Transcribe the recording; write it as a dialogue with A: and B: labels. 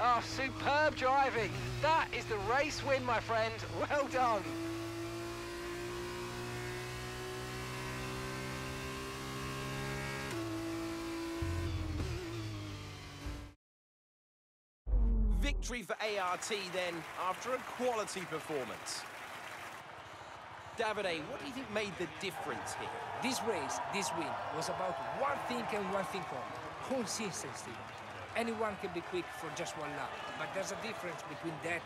A: Oh, superb driving. That is the race win, my friend. Well done.
B: Victory for ART then, after a quality performance. Davide, what do you think made the difference here?
C: This race, this win, was about one thing and one thing only, consistency. Anyone can be quick for just one lap, but there's a difference between that